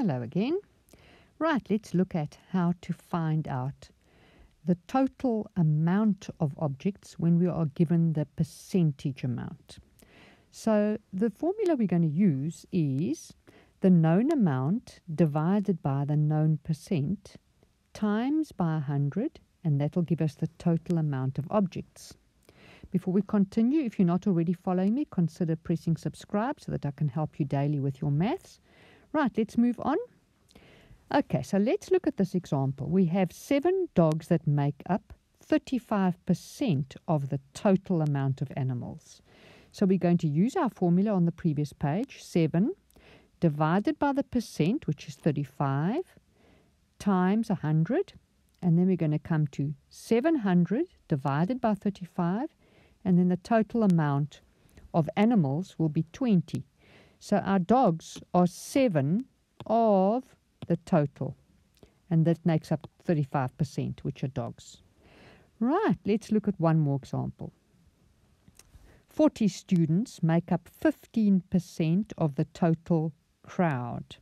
Hello again. Right, let's look at how to find out the total amount of objects when we are given the percentage amount. So the formula we're going to use is the known amount divided by the known percent times by 100 and that will give us the total amount of objects. Before we continue, if you're not already following me, consider pressing subscribe so that I can help you daily with your maths. Right, let's move on. Okay, so let's look at this example. We have seven dogs that make up 35% of the total amount of animals. So we're going to use our formula on the previous page 7 divided by the percent, which is 35, times 100. And then we're going to come to 700 divided by 35. And then the total amount of animals will be 20. So our dogs are 7 of the total. And that makes up 35%, which are dogs. Right, let's look at one more example. 40 students make up 15% of the total crowd.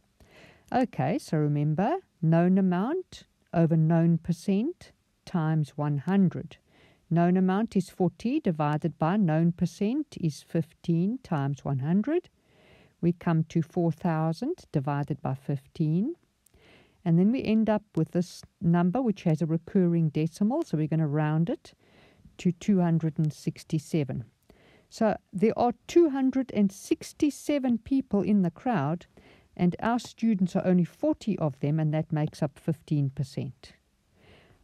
Okay, so remember, known amount over known percent times 100. Known amount is 40 divided by known percent is 15 times 100. We come to 4,000 divided by 15. And then we end up with this number which has a recurring decimal, so we're going to round it to 267. So there are 267 people in the crowd, and our students are only 40 of them, and that makes up 15%.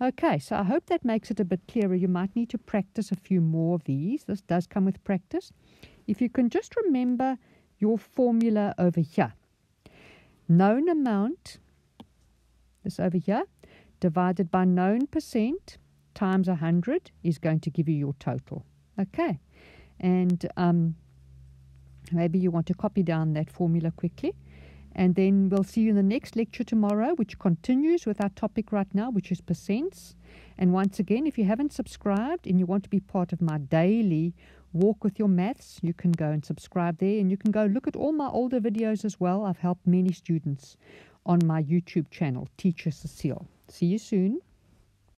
Okay, so I hope that makes it a bit clearer. You might need to practice a few more of these. This does come with practice. If you can just remember your formula over here known amount this over here, divided by known percent times 100 is going to give you your total. Okay. And um, maybe you want to copy down that formula quickly. And then we'll see you in the next lecture tomorrow, which continues with our topic right now, which is percents. And once again, if you haven't subscribed and you want to be part of my daily walk with your maths, you can go and subscribe there. And you can go look at all my older videos as well. I've helped many students on my YouTube channel, Teacher C Lewis. See you soon.